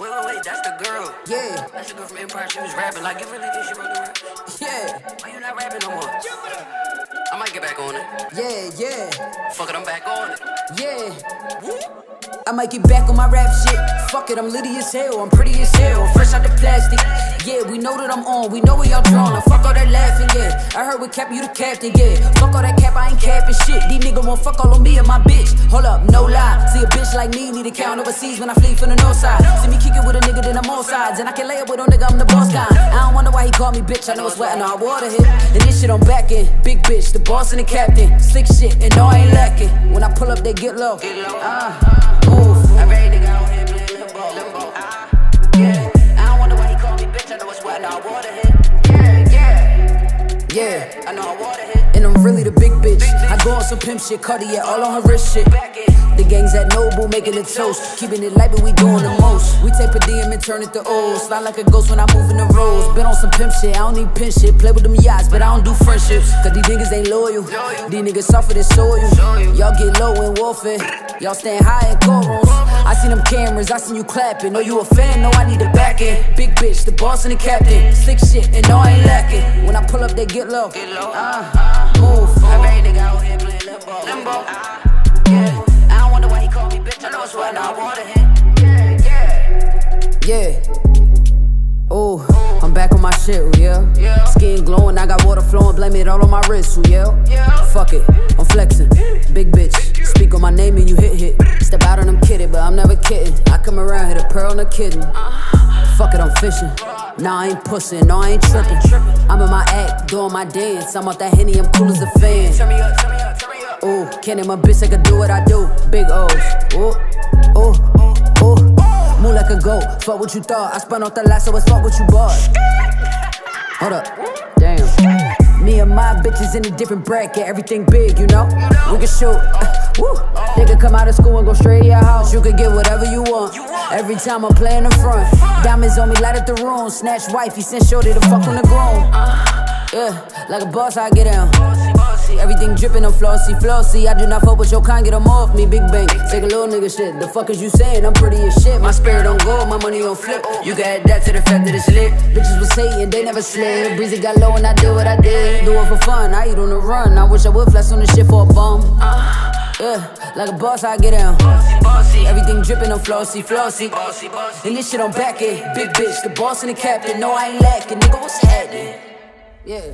Wait, wait, wait, that's the girl. Yeah, That's the girl from Empire. She was rapping. Like, you really think she wrote the rap? yeah, Why you not rapping no more? I might get back on it. yeah, yeah, Fuck it, I'm back on it. yeah. I might get back on my rap shit. Fuck it, I'm litty as hell, I'm pretty as hell, fresh out the plastic. Yeah, we know that I'm on, we know where y'all drawn. Fuck all that laughing, yeah. I heard with Cap, you the captain, yeah. Fuck all that cap, I ain't capping shit. These niggas won't fuck all on me and my bitch. Hold up, no lie. See a bitch like me need to count overseas when I flee from the north side. See me kick it with a nigga, then I'm all sides. And I can lay up with a nigga, I'm the boss guy. I don't wonder why he called me bitch, I know it's wet our water hit. And this shit on back end. Big bitch, the boss and the captain. Slick shit, and no, I ain't lacking. When I pull up, they get low. Get low. Out here playing limbo. Limbo. Ah, yeah. Yeah. I know our water hit. And I'm really the big bitch. I go on some pimp shit, Cartier all on her wrist shit. The gang's at Noble, making it toast. Keeping it light, but we doing the most. We take per diem and turn it to O's. Slide like a ghost when I move in the roads. Been on some pimp shit, I don't need pin shit. Play with them yachts, but I don't do friendships. Cause these niggas ain't loyal. These niggas suffer than soil. Y'all get low in warfare. Y'all stand high in courtrooms. I seen them cameras, I seen you clapping. Know you a fan, know I need a back end. Big bitch, the boss and the captain. Slick shit, and no, I ain't lacking. They get low. Get low. Ah, move. Every nigga out here playing limbo. Limbo. Ah, yeah. I don't wonder why he called me bitch. I know it's and our water hit. Yeah, yeah. Yeah. Oh, I'm back on my shit, ooh, yeah. Yeah. Skin glowing, I got water flowing, blame it all on my wrist, ooh, yeah. Yeah. Fuck it, I'm flexing. Big bitch, speak on my name and you hit hit. Step out and I'm kidding, but I'm never kidding. I come around, hit a pearl and a kitten. Fuck it, I'm fishing. Nah, I ain't pussing, no, I ain't tripping. I'm in my act, doing my dance. I'm out that henny, I'm cool as a fan. Ooh, can't a bitch, I can do what I do. Big O's. Ooh, ooh, ooh. Move like a goat. Fuck what you thought. I spun off the last, so it's fuck what you bought. Hold up. Damn. Me and my bitches in a different bracket. Everything big, you know? We can shoot. Uh. They can come out of school and go straight to your house. You can get whatever you want. Every time I play in the front. Diamonds on me, light up the room. Snatch wifey, send shorty to fuck on the groom. Yeah, like a boss, I get down. Everything dripping, I'm flossy, flossy. I do not fuck with your kind, get them off me. Big bang, take a little nigga shit. The fuck is you saying? I'm pretty as shit. My spirit on gold, my money on flip. You can add that to the fact that it's lit. Bitches was hating, they never slid. Breezy got low and I did what I did. Do it for fun, I eat on the run. I wish I would flex on the shit for a bum. Like a boss, I get down. Bossy. Everything dripping, I'm flossy, flossy. Bossy, bossy. And this shit on back it. Big bitch, the boss and the captain. No, I ain't lacking. Nigga, what's happening? Yeah.